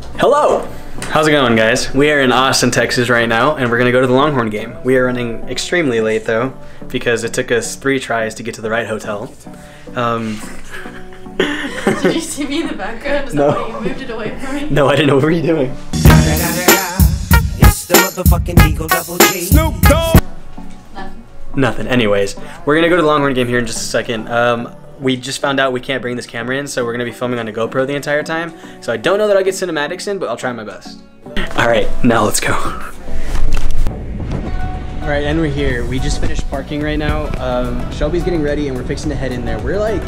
Hello! How's it going, guys? We are in Austin, Texas right now, and we're gonna go to the Longhorn game. We are running extremely late though, because it took us three tries to get to the right hotel. Um, Did you see me in the background? Is No. you moved it away from me? no, I didn't know what were you doing. It's the motherfucking Eagle Double G. Snoop Dogg. Nothing. Nothing. Anyways, we're gonna go to the Longhorn game here in just a second. Um, we just found out we can't bring this camera in, so we're gonna be filming on a GoPro the entire time. So I don't know that I'll get cinematics in, but I'll try my best. All right, now let's go. All right, and we're here. We just finished parking right now. Um, Shelby's getting ready, and we're fixing to head in there. We're like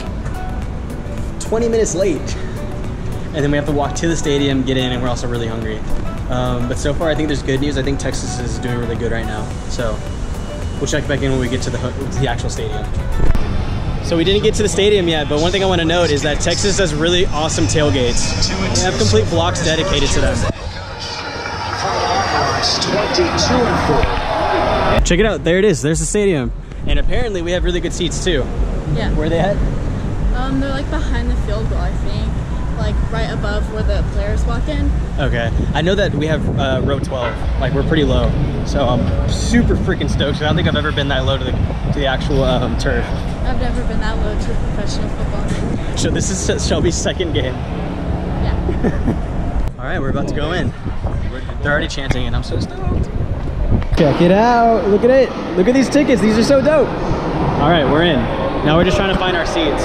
20 minutes late, and then we have to walk to the stadium, get in, and we're also really hungry. Um, but so far, I think there's good news. I think Texas is doing really good right now. So we'll check back in when we get to the to the actual stadium. So we didn't get to the stadium yet, but one thing I want to note is that Texas does really awesome tailgates. They have complete blocks dedicated to them. Check it out. There it is. There's the stadium. And apparently we have really good seats too. Yeah. Where are they at? Um, they're like behind the field goal, I think. Like right above where the players walk in. Okay. I know that we have uh, row 12. Like we're pretty low. So I'm super freaking stoked. I don't think I've ever been that low to the, to the actual um, turf. I've never been that low to a professional football game. So this is Shelby's second game. Yeah. All right, we're about to go in. They're already chanting and I'm so stoked. Check it out. Look at it. Look at these tickets. These are so dope. All right, we're in. Now we're just trying to find our seats.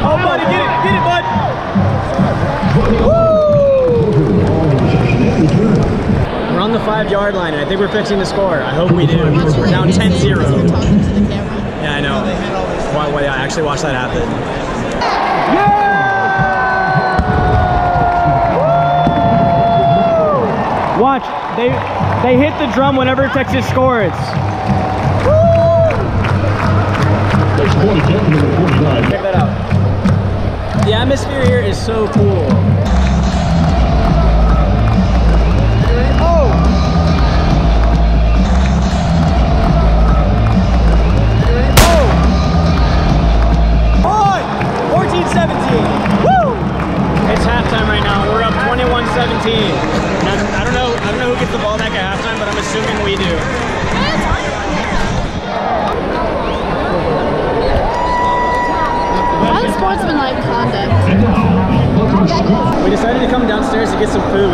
Oh, buddy, get it, get it, bud. We're on the five yard line and I think we're fixing to score. I hope we do. We're down 10 0. Talking to the camera. Yeah, I know. Why, why, I actually watched that happen. Watch, they they hit the drum whenever Texas scores. Out. The atmosphere here is so cool.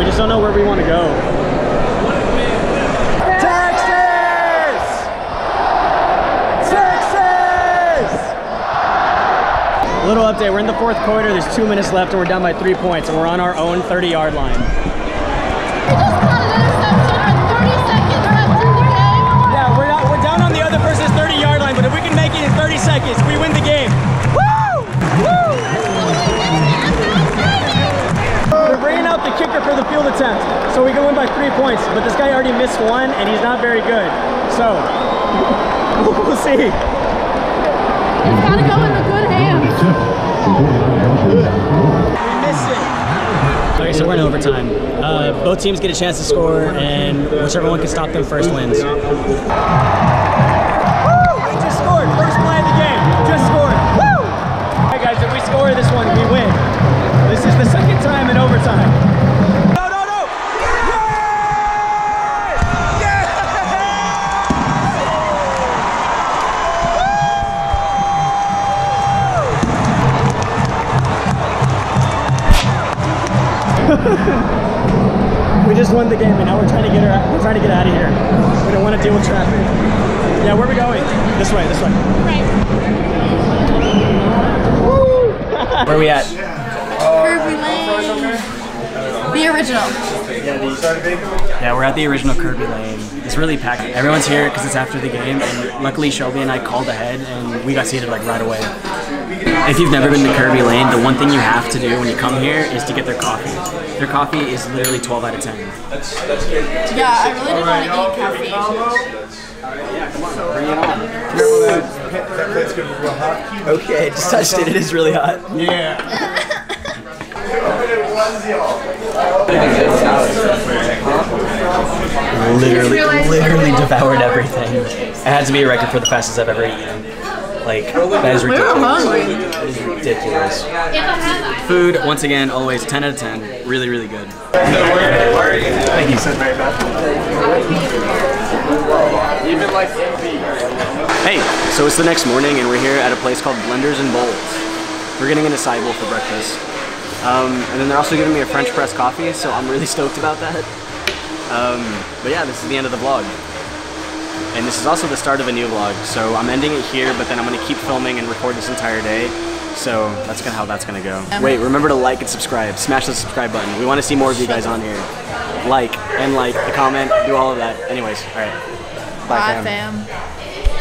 We just don't know where we want to go. Texas! Texas! Little update. We're in the fourth quarter. There's two minutes left, and we're down by three points, and we're on our own 30-yard line. But this guy already missed one, and he's not very good. So we'll see. It's gotta go in the good hands. We missed it. Okay, so we're in overtime. Uh, both teams get a chance to score, and whichever one can stop them first wins. Just won the game, and now we're trying to get her. We're trying to get out of here. We don't want to deal with traffic. Yeah, where are we going? This way. This way. Where are we at? Kerbey Lane. The original. Yeah, we're at the original Kerbey Lane. It's really packed. Everyone's here because it's after the game, and luckily Shelby and I called ahead, and we got seated like right away. If you've never been to Kerbey Lane, the one thing you have to do when you come here is to get their coffee. Their coffee is literally 12 out of 10. Yeah, I really didn't want to eat coffee. Bring it on. Okay, just touched it. It is really hot. Literally, literally devoured everything. It had to be a record for the fastest I've ever eaten. Like that is We ridiculous. That is ridiculous. Food, once again, always 10 out of 10. Really, really good. Thank you. Hey, so it's the next morning and we're here at a place called Blenders and Bowls. We're getting an acai bowl for breakfast. Um, and then they're also giving me a French press coffee, so I'm really stoked about that. Um, but yeah, this is the end of the vlog. And this is also the start of a new vlog, so I'm ending it here, but then I'm gonna keep filming and record this entire day. So that's kind of how that's gonna go. Wait, remember to like and subscribe. Smash the subscribe button. We want to see more of you guys on here. Like and like the comment, do all of that. Anyways, all right. Bye, fam. fam.